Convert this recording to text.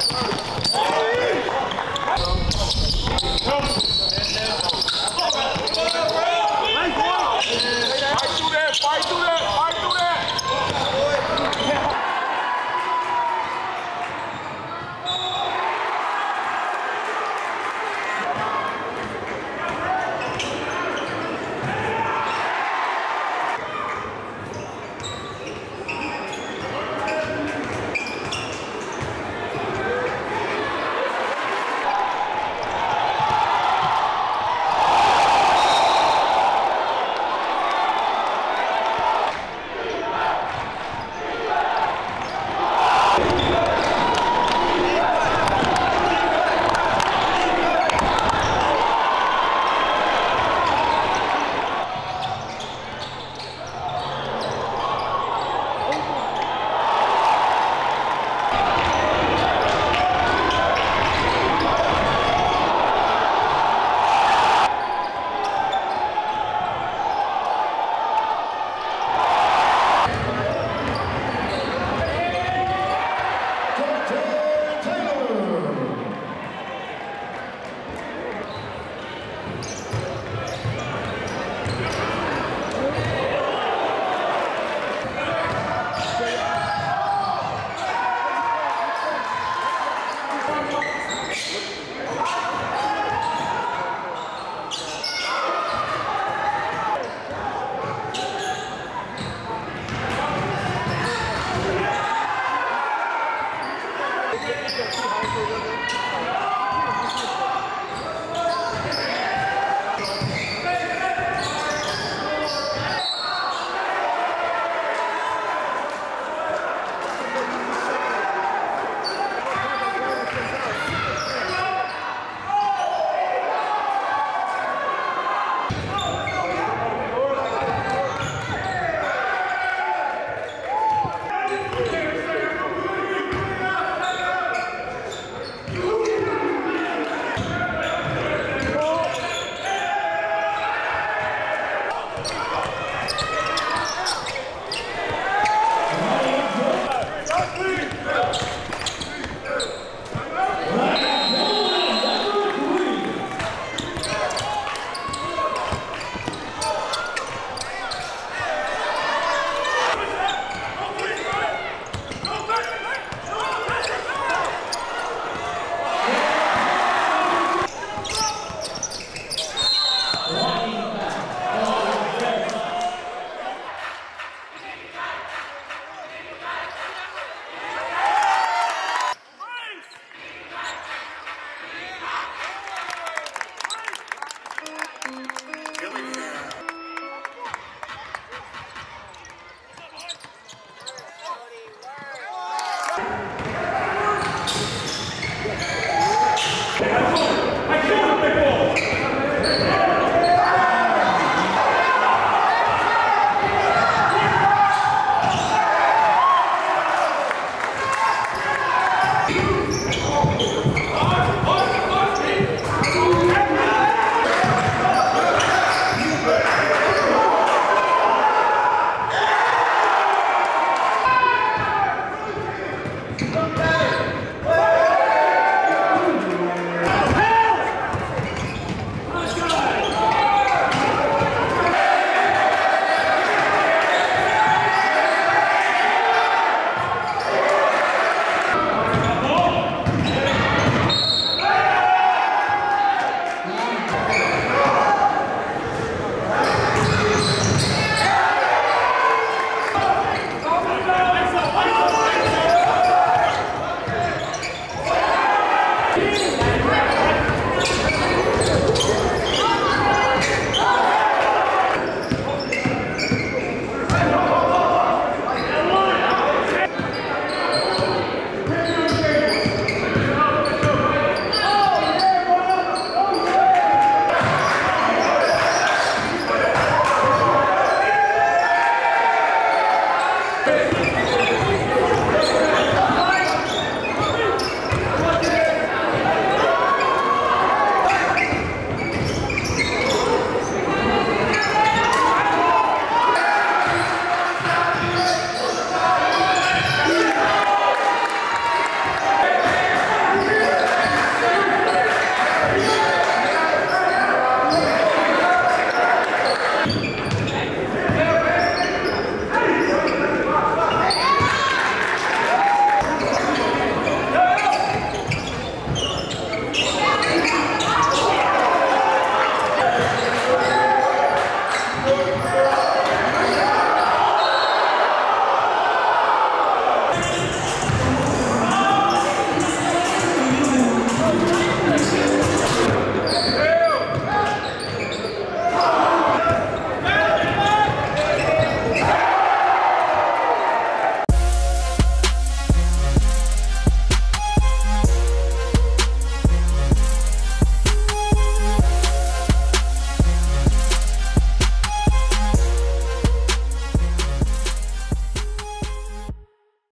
Oh, Wow.